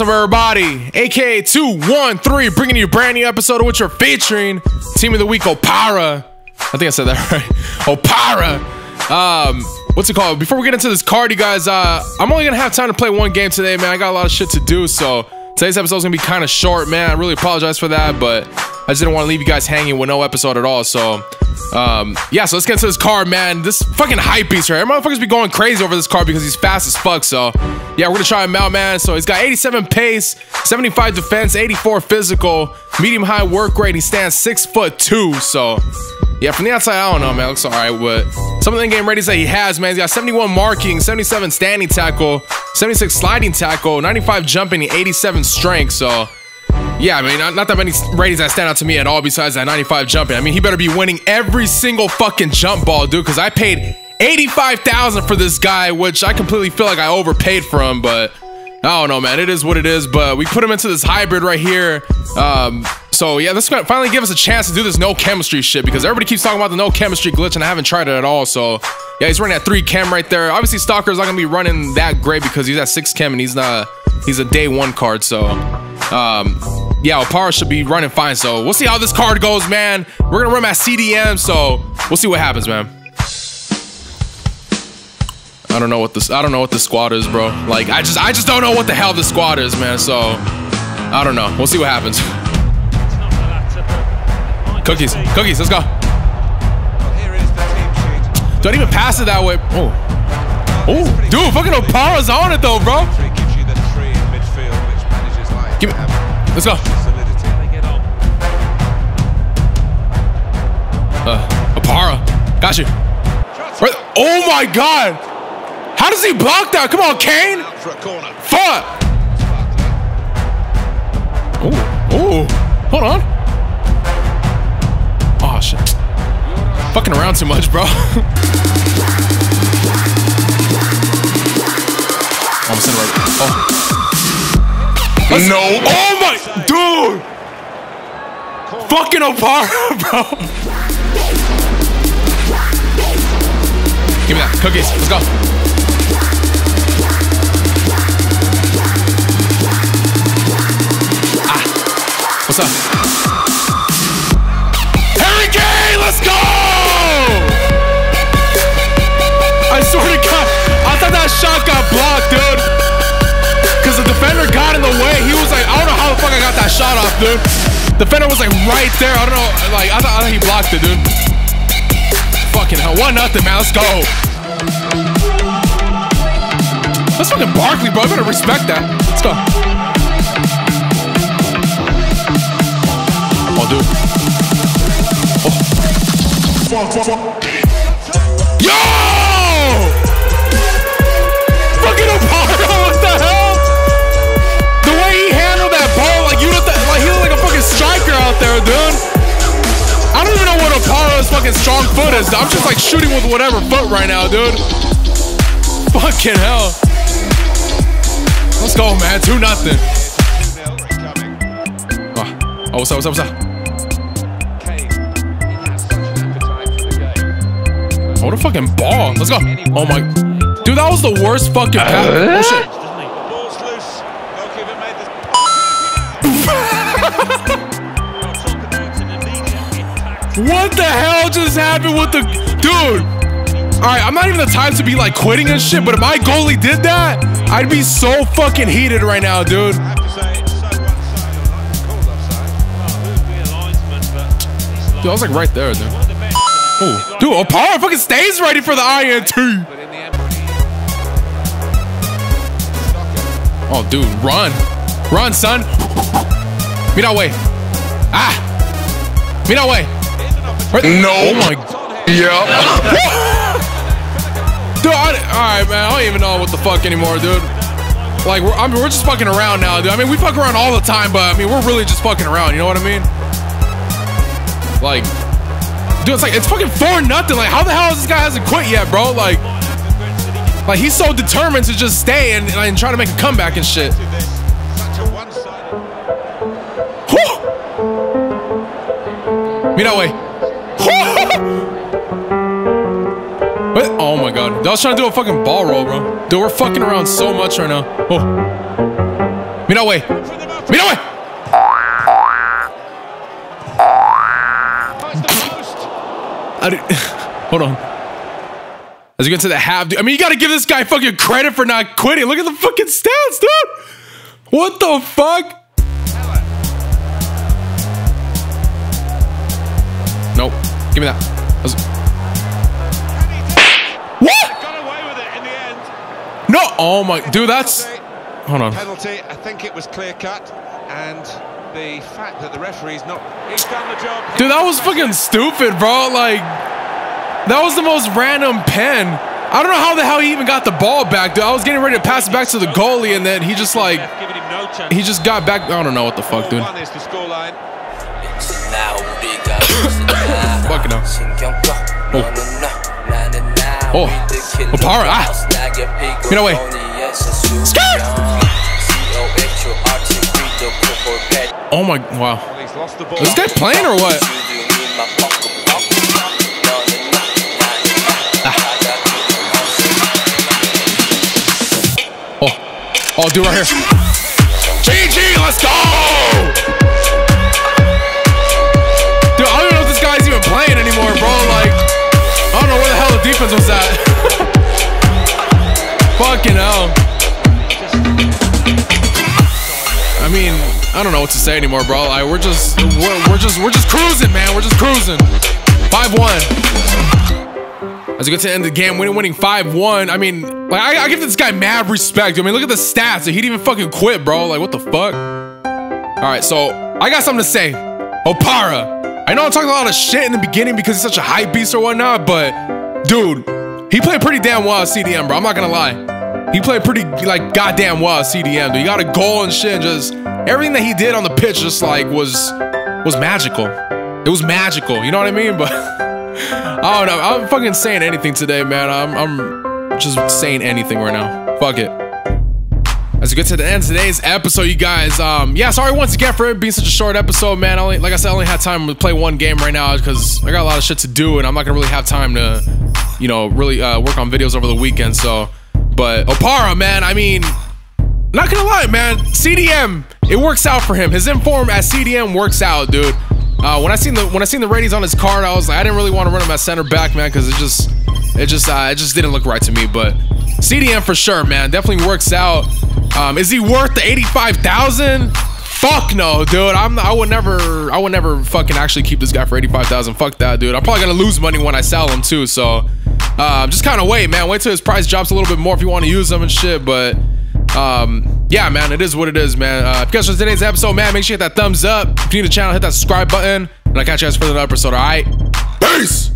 What's up, everybody? AK 213 bringing you a brand new episode of which you're featuring Team of the Week Opara. I think I said that right. Opara. Um, what's it called? Before we get into this card, you guys, uh, I'm only gonna have time to play one game today, man. I got a lot of shit to do, so today's episode is gonna be kind of short, man. I really apologize for that, but I just didn't want to leave you guys hanging with no episode at all. So, um, yeah, so let's get into this car, man. This fucking hype beast right here. Motherfuckers be going crazy over this car because he's fast as fuck. So, yeah, we're gonna try him out, man. So he's got 87 pace, 75 defense, 84 physical, medium high work rate. He stands six foot two. So, yeah, from the outside, I don't know, man. Looks all right, but some of the in-game ratings that he has, man, he's got 71 marking, 77 standing tackle, 76 sliding tackle, 95 jumping, 87 strength. So, yeah, I mean, not, not that many ratings that stand out to me at all besides that 95 jumping. I mean, he better be winning every single fucking jump ball, dude, because I paid 85,000 for this guy, which I completely feel like I overpaid for him, but I don't know, man. It is what it is, but we put him into this hybrid right here. Um, so yeah, this is gonna finally give us a chance to do this no chemistry shit because everybody keeps talking about the no chemistry glitch and I haven't tried it at all. So yeah, he's running at three chem right there. Obviously, Stocker's not gonna be running that great because he's at six chem and he's not he's a day one card. So um, yeah, Opara should be running fine. So we'll see how this card goes, man. We're gonna run at CDM, so we'll see what happens, man. I don't know what this I don't know what this squad is, bro. Like I just I just don't know what the hell this squad is, man. So I don't know. We'll see what happens. Cookies, cookies, let's go. Don't even pass it that way. Oh, oh, dude, fucking Opara's on it though, bro. Give me, let's go. Uh, Opara, got you. Right. Oh my god. How does he block that? Come on, Kane. Fuck. Oh, oh, hold on. Oh shit. Fucking around too much, bro. Almost in right. Oh. Let's- No. Oh my. Fucking Opara, bro. Give me that. Cookies. Let's go. Ah. What's up? Harry let's go! I swear to God, I thought that shot got blocked, dude. Cause the defender got in the way. He was like, I don't the fuck I got that shot off, dude. Defender was like right there. I don't know. Like I thought, I thought he blocked it, dude. Fucking hell. One nothing, man. Let's go. That's fucking Barkley, bro. You better respect that. Let's go. Oh, dude. Yo! Fucking strong foot is. I'm just like shooting with whatever foot right now, dude. Fucking hell. Let's go, man. Two nothing. Oh, oh what's up? What's up? What's up? Oh, what a fucking ball. Let's go. Oh my. Dude, that was the worst fucking pass. Oh shit. What the hell just happened with the dude? All right, I'm not even the time to be like quitting and shit, but if my goalie did that, I'd be so fucking heated right now, dude. Dude, I was like right there, dude. Oh, dude, Opara fucking stays ready for the INT. Oh, dude, run, run, son. Me that way. Ah, me that way. No. Oh my. Yeah. Dude, I, all right, man. I don't even know what the fuck anymore, dude. Like, we're, I mean, we're just fucking around now, dude. I mean, we fuck around all the time, but I mean, we're really just fucking around. You know what I mean? Like, dude, it's like it's fucking four nothing. Like, how the hell is this guy hasn't quit yet, bro? Like, like he's so determined to just stay and, and try to make a comeback and shit. Whew. Me that way. What? Oh my god. I was trying to do a fucking ball roll, bro. Dude, we're fucking around so much right now. Oh. Mira way. Mira way. I Hold on. As you get to the half, dude, I mean, you got to give this guy fucking credit for not quitting. Look at the fucking stats, dude. What the fuck? Give me that. That was- What? Got away with it in the end. No. Oh my, dude, that's. Hold on. Penalty, I think it was clear cut, and the fact that the referee's not, he's done the job. Dude, that was fucking stupid, bro. Like, that was the most random pen. I don't know how the hell he even got the ball back, dude. I was getting ready to pass it back to the goalie, and then he just like, giving him no chance. he just got back. I don't know what the fuck, dude. One is the scoreline. Fucking hell. Oh. Oh. Oh. Opara, ah. Get away. Oh my, wow. Well, he's lost the ball. Is this guy playing or what? Oh, oh, dude, right here. GG, let's go! Playing anymore, bro. Like, I don't know where the hell the defense was at. Fucking hell. I mean, I don't know what to say anymore, bro. Like, we're just, we're, we're just, we're just cruising, man. We're just cruising. Five one. As we get to end the game, winning, winning five one. I mean, like, I, I give this guy mad respect. I mean, look at the stats. He didn't even fucking quit, bro. Like, what the fuck? All right, so I got something to say. Opara. I know I'm talking a lot of shit in the beginning because he's such a hype beast or whatnot, but dude, he played pretty damn well CDM, bro. I'm not gonna lie. He played pretty like goddamn well CDM. Dude. He got a goal and shit. And just everything that he did on the pitch, just like was was magical. It was magical. You know what I mean? But I don't know. I'm fucking saying anything today, man. I'm I'm just saying anything right now. Fuck it. As we get to the end of today's episode, you guys, um, yeah, sorry once again for it being such a short episode, man. Only, like I said, I only had time to play one game right now because I got a lot of shit to do, and I'm not gonna really have time to, you know, really uh, work on videos over the weekend. So, but Opara, man, I mean, not gonna lie, man, CDM, it works out for him. His inform at CDM works out, dude. Uh, when I seen the when I seen the ratings on his card, I was like, I didn't really want to run him at center back, man, because it just, it just, uh, it just didn't look right to me. But CDM for sure, man, definitely works out. Um, is he worth the eighty-five thousand? Fuck no, dude. I'm. I would never. I would never fucking actually keep this guy for eighty-five thousand. Fuck that, dude. I'm probably gonna lose money when I sell him too. So, uh, just kind of wait, man. Wait till his price drops a little bit more if you want to use him and shit. But, um, yeah, man, it is what it is, man. Uh, if you guys enjoyed today's episode, man, make sure you hit that thumbs up. If you need the channel, hit that subscribe button. And I'll catch you guys for another episode. All right.